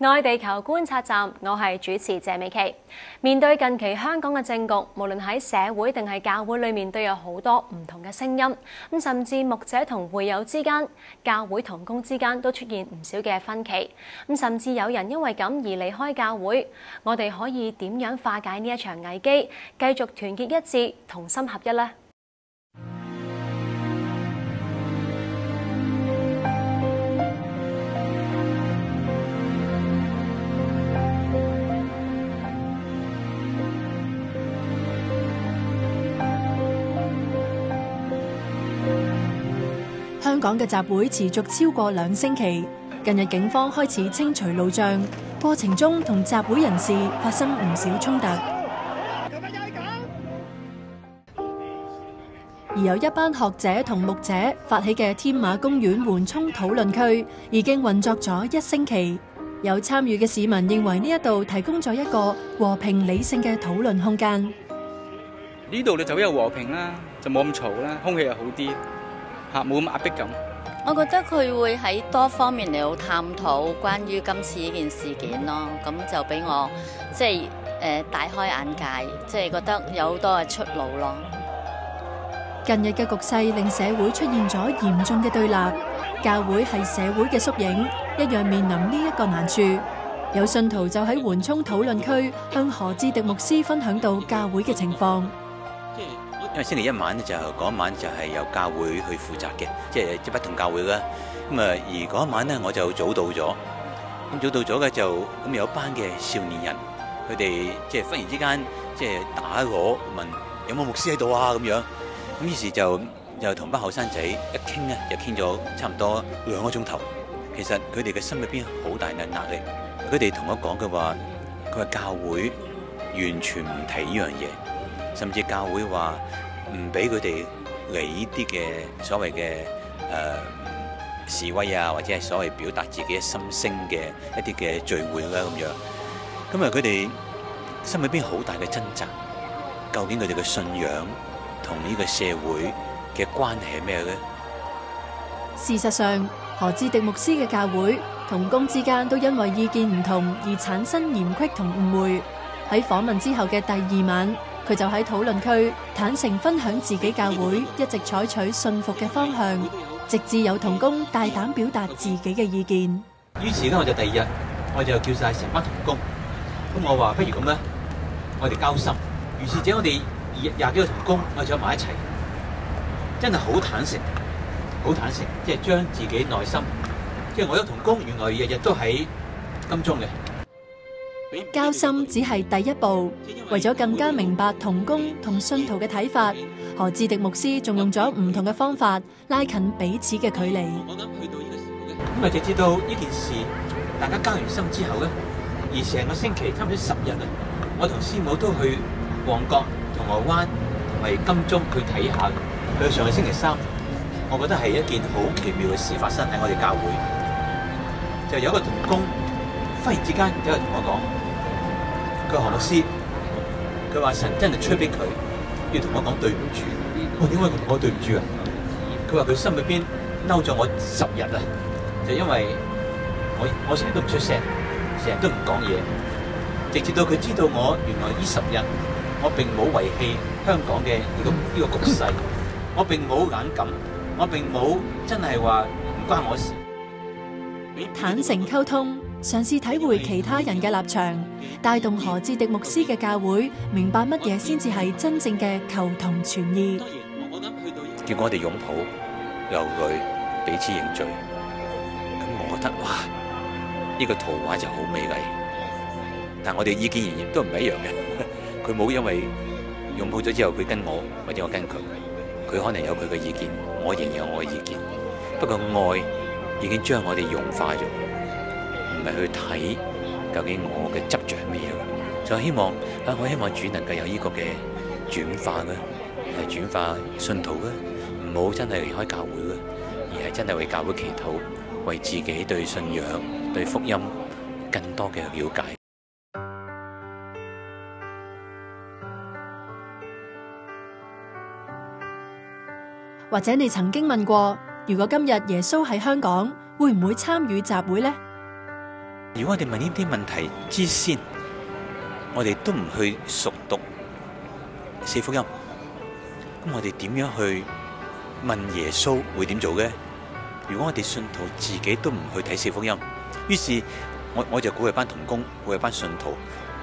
愛地球觀察站，我係主持謝美琪。面對近期香港嘅政局，無論喺社會定係教會裏面，都有好多唔同嘅聲音。咁甚至牧者同會友之間、教會同工之間都出現唔少嘅分歧。咁甚至有人因為咁而離開教會。我哋可以點樣化解呢一場危機，繼續團結一致、同心合一呢？香港嘅集會持續超過兩星期，近日警方開始清除路障，過程中同集會人士發生唔少衝突，而有一班學者同牧者發起嘅天馬公園緩衝討論區已經運作咗一星期，有參與嘅市民認為呢一度提供咗一個和平理性嘅討論空間。呢度你就比較和平啦，就冇咁嘈啦，空氣又好啲。嚇冇咁壓迫感。我覺得佢會喺多方面嚟到探討關於今次呢件事件咯，咁就俾我即係誒大開眼界，即係覺得有好多嘅出路咯。近日嘅局勢令社會出現咗嚴重嘅對立，教會係社會嘅縮影，一樣面臨呢一個難處。有信徒就喺緩衝討論區向何志迪牧師分享到教會嘅情況。因為星期一晚咧就嗰晚就係由教會去負責嘅，即係即不同教會啦。咁啊，而嗰一晚咧我就早到咗，咁早到咗嘅就咁有一班嘅少年人，佢哋即係忽然之間即係打我，問有冇牧師喺度啊咁樣。咁於是就又同班後生仔一傾咧，就傾咗差唔多兩個鐘頭。其實佢哋嘅心入邊好大嘅壓力，佢哋同我講嘅話，佢話教會完全唔提呢樣嘢。甚至教會話唔俾佢哋嚟呢啲嘅所謂嘅誒示威啊，或者係所謂表達自己心聲嘅一啲嘅聚會啦咁樣。咁啊，佢哋心裏邊好大嘅掙扎，究竟佢哋嘅信仰同呢個社會嘅關係係咩咧？事實上，何志迪牧師嘅教會同工之間都因為意見唔同而產生嫌隙同誤會。喺訪問之後嘅第二晚，佢就喺討論區坦誠分享自己教會一直採取信服嘅方向，直至有同工大膽表達自己嘅意見。於是咧，我就第二日我就叫晒成班同工，咁我話不如咁咧，我哋交心。於是者我哋廿廿幾個同工，我哋坐埋一齊，真係好坦誠，好坦誠，即係將自己內心，即係我有同工，原来日日都喺金钟嘅。交心只係第一步，為咗更加明白同工同信徒嘅睇法，何志迪牧師仲用咗唔同嘅方法拉近彼此嘅距離。我諗去到呢個時候咧，咁啊，直至到呢件事大家交完心之後咧，而成個星期差唔多十日啊，我同師母都去旺角、銅鑼灣同埋金鐘去睇下。去上個星期三，我覺得係一件好奇妙嘅事發生喺我哋教會，就有一個同工忽然之間有人同我講。佢何牧師，佢話神真係催逼佢，要同我講對唔住。我點解同我對唔住啊？佢話佢心裏邊嬲咗我十日啊，就因為我我成日都唔出聲，成日都唔講嘢，直至到佢知道我原來呢十日我並冇遺棄香港嘅呢個呢個局勢，我並冇眼感，我並冇真係話唔關我事。坦誠溝通。嘗試體會其他人嘅立場，帶動何志迪牧師嘅教會明白乜嘢先至係真正嘅求同存異。叫我哋擁抱、流淚、彼此認罪。咁我覺得哇，呢個圖畫就好美麗。但我哋意見仍然都唔系一樣嘅。佢冇因為擁抱咗之後，佢跟我或者我跟佢，佢可能有佢嘅意見，我仍然有我嘅意見。不過愛已經將我哋融化咗。唔係去睇究竟我嘅執着係咩嘢，就希望啊，我希望主能夠有呢個嘅轉化嘅，係轉化信徒嘅，唔好真係離開教會嘅，而係真係為教会祈禱，為自己對信仰、對福音更多嘅了解。或者你曾經問過，如果今日耶穌喺香港，會唔會參與集會呢？如果我哋問呢啲問題之先，我哋都唔去熟讀四福音，咁我哋點樣去問耶穌會點做嘅？如果我哋信徒自己都唔去睇四福音，於是我我就鼓勵班童工，鼓勵班信徒，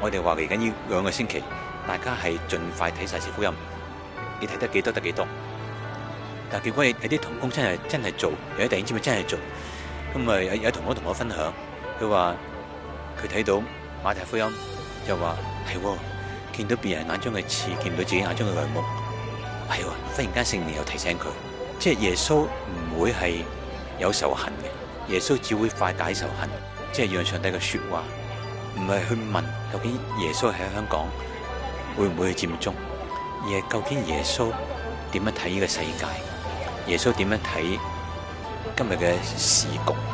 我哋話嚟緊呢兩個星期，大家係盡快睇晒四福音，你睇得幾多得幾多。但結果有啲童工真係真係做，有啲弟兄姊妹真係做，咁啊有有童工同我分享，佢話佢睇到馬太福音，又話係喎，見到別人眼中嘅刺，見唔到自己眼中嘅梁木，係喎，忽然間聖靈又提醒佢，即係耶穌唔會係有仇恨嘅，耶穌只會化解仇恨，即係讓上帝嘅說話，唔係去問究竟耶穌喺香港會唔會去佔中，而係究竟耶穌點樣睇呢個世界。耶穌點樣睇今日嘅時局？